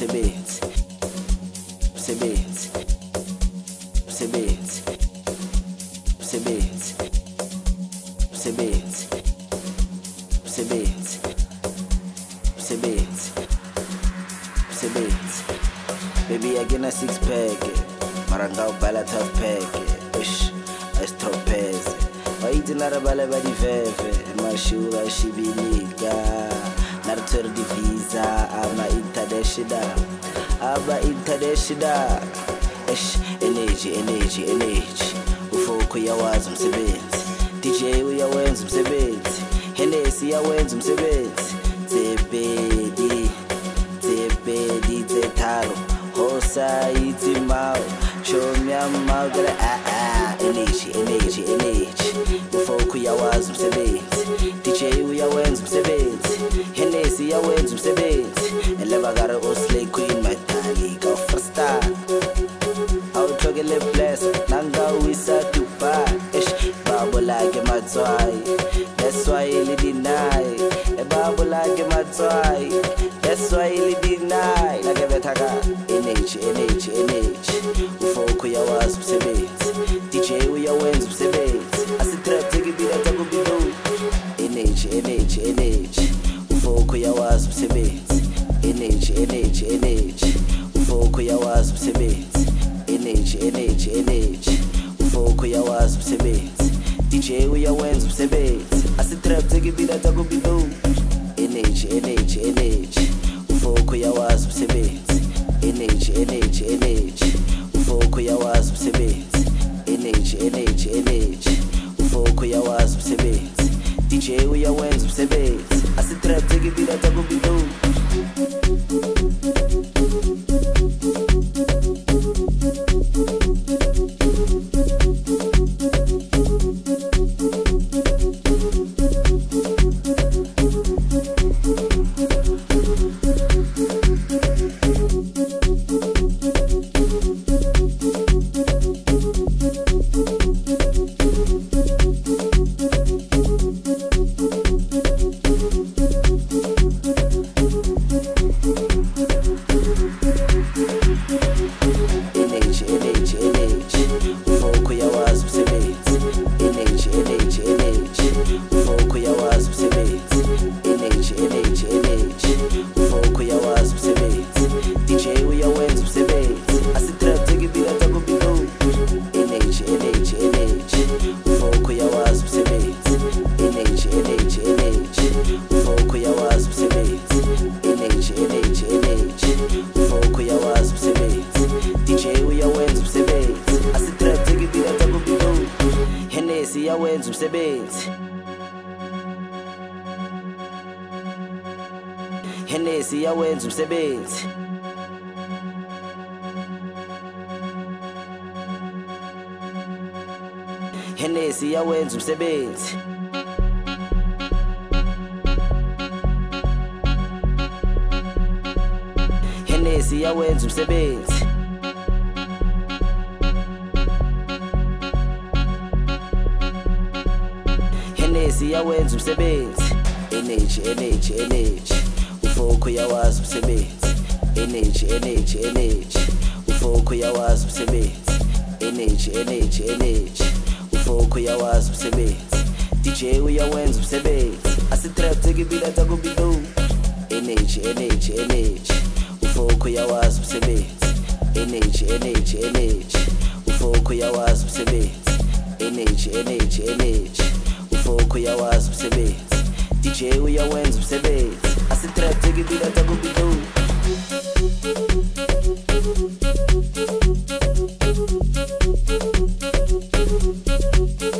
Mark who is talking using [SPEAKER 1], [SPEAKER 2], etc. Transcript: [SPEAKER 1] se beats, se beats, se beats, se beats, Baby, I get a six pack, marangao bala tough pack, ish, estropeze. Waitilala bala badi veve, mashura shibinika. cartel divisa ama international ama international esh energy energy energy ufoko uyawazi umsebenzi dj uyawenza umsebenzi hennes uyawenza umsebenzi zebedi zebedi zetaro hosa itimao chomya magra a ah, a ah eneji eneji eneji ufoku uyawazi umsebenzi dj uyawenza umsebenzi henesi iyawenza umsebenzi elevakare oslay queen madali kafastar awuthokele bless nangawisa dubai esh babo lake matswayo image image ufoko yawazi umsebenzi dj uyawenza umsebenzi asitrategibila takubilo energy energy energy ufoko yawazi umsebenzi energy energy energy ufoko yawazi umsebenzi energy energy energy ufoko yawazi umsebenzi dj uyawenza umsebenzi asitrategibila takubilo energy energy energy give it a umsebenzi henesi iyawenza umsebenzi henesi iyawenza umsebenzi henesi iyawenza umsebenzi umsebenzi uyawenza umsebenzi energy energy energy ufoko uyawazi umsebenzi energy energy energy ufoko uyawazi umsebenzi energy energy energy ufoko uyawazi umsebenzi dj uyawenza umsebenzi asitraptekibidata kubido energy energy energy ufoko uyawazi umsebenzi energy energy energy ufoko uyawazi umsebenzi energy energy energy ufoko uyawazi umsebenzi dj uyawenza umsebenzi asitrateki bila takubilo oh. Thank you.